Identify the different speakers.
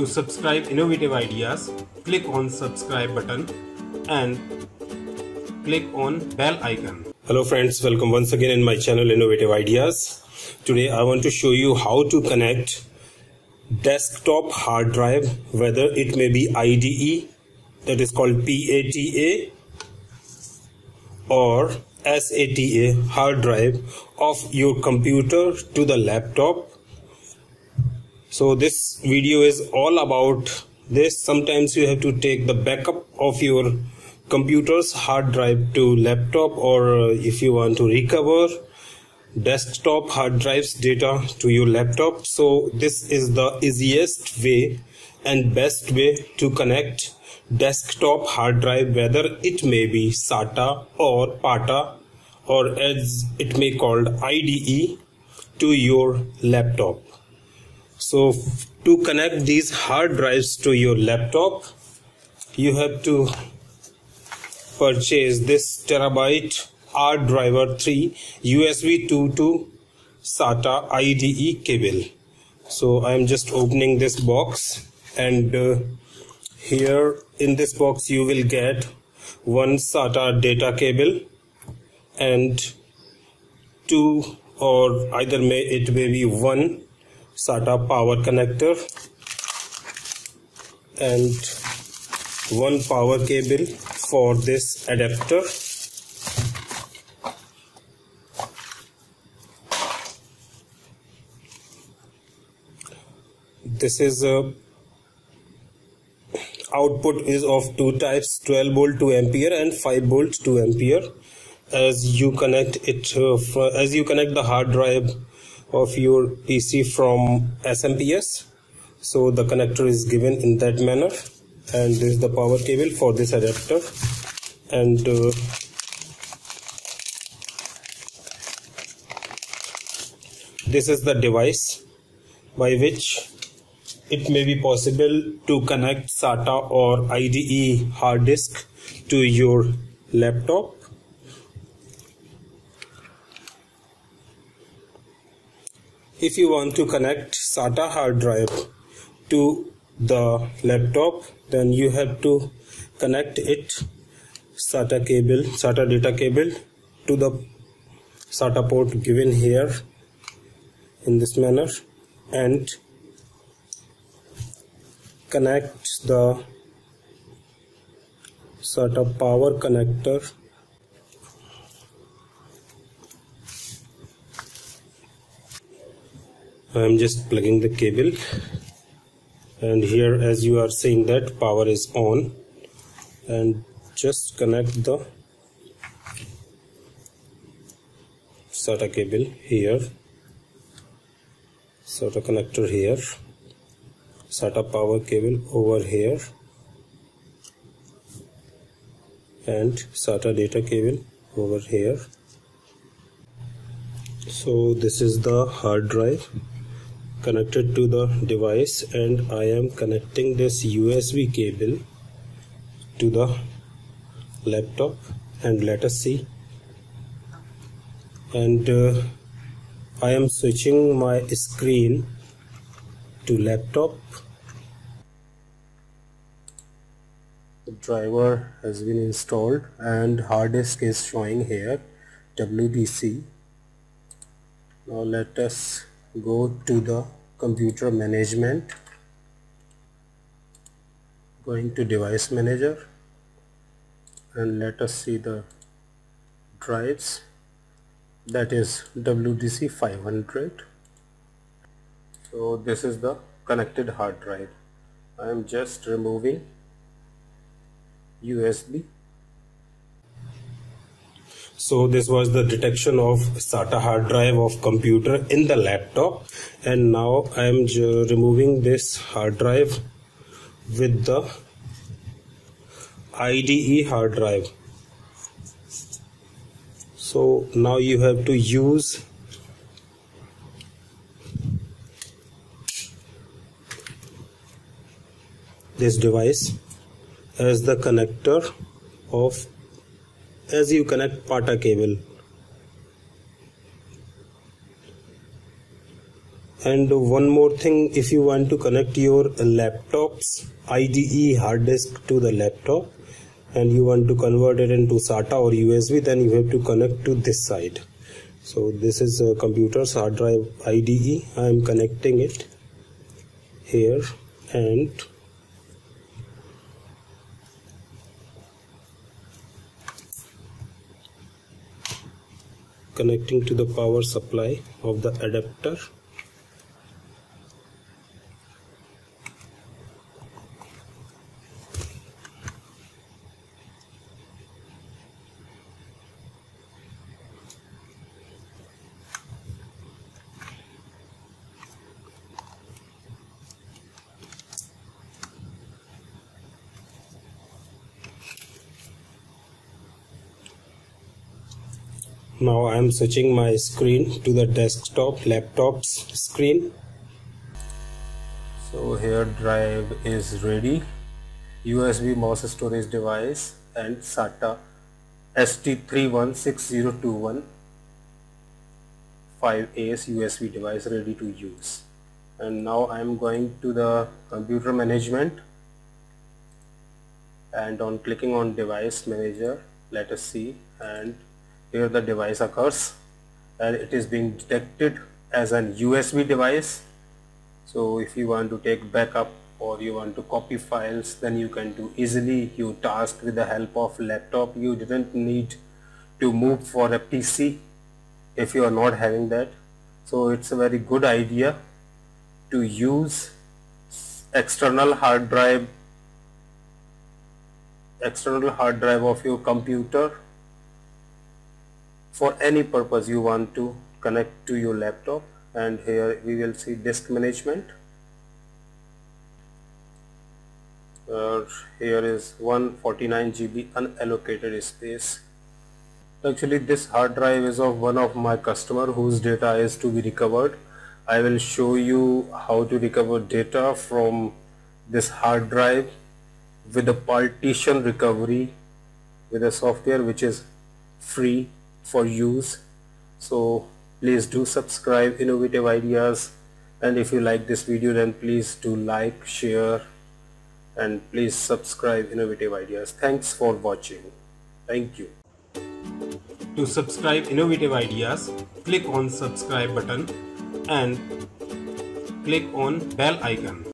Speaker 1: To subscribe innovative ideas, click on subscribe button and click on bell icon. Hello friends, welcome once again in my channel Innovative Ideas. Today I want to show you how to connect desktop hard drive whether it may be IDE that is called PATA or SATA hard drive of your computer to the laptop so this video is all about this. Sometimes you have to take the backup of your computer's hard drive to laptop or if you want to recover desktop hard drives data to your laptop. So this is the easiest way and best way to connect desktop hard drive whether it may be SATA or PATA or as it may called IDE to your laptop so to connect these hard drives to your laptop you have to purchase this terabyte R driver 3 USB 2 to SATA IDE cable. So I am just opening this box and uh, here in this box you will get one SATA data cable and two or either may it may be one SATA power connector and one power cable for this adapter. This is a uh, output is of two types 12 volt 2 ampere and 5 volt 2 ampere. As you connect it uh, as you connect the hard drive of your PC from SMPS so the connector is given in that manner. And this is the power cable for this adapter. And uh, this is the device by which it may be possible to connect SATA or IDE hard disk to your laptop if you want to connect SATA hard drive to the laptop then you have to connect it SATA cable SATA data cable to the SATA port given here in this manner and connect the SATA power connector I'm just plugging the cable. And here as you are seeing that power is on. And just connect the SATA cable here. SATA connector here. SATA power cable over here. And SATA data cable over here. So this is the hard drive connected to the device and I am connecting this USB cable to the laptop and let us see. And uh, I am switching my screen to laptop. The driver has been installed and hard disk is showing here WDC now let us go to the computer management going to device manager and let us see the drives. That is WDC 500 so this is the connected hard drive. I am just removing USB so this was the detection of SATA hard drive of computer in the laptop. And now I am removing this hard drive with the IDE hard drive. So now you have to use this device as the connector of as you connect PATA cable. And one more thing if you want to connect your laptop's IDE hard disk to the laptop and you want to convert it into SATA or USB then you have to connect to this side. So this is a computer's hard drive IDE I am connecting it here and connecting to the power supply of the adapter now I am switching my screen to the desktop laptop's screen. So here drive is ready. USB mass storage device and SATA ST316021 5AS USB device ready to use. And now I am going to the computer management. And on clicking on device manager let us see. And here the device occurs and it is being detected as an USB device. So if you want to take backup or you want to copy files then you can do easily you task with the help of laptop. You didn't need to move for a PC if you are not having that. So it's a very good idea to use external hard drive external hard drive of your computer for any purpose you want to connect to your laptop. And here we will see disk management. Uh, here is 149 GB unallocated space. Actually this hard drive is of one of my customer whose data is to be recovered. I will show you how to recover data from this hard drive with a partition recovery with a software which is free for use. So please do subscribe innovative ideas. And if you like this video then please do like share and please subscribe innovative ideas. Thanks for watching. Thank you. To subscribe innovative ideas click on subscribe button and click on bell icon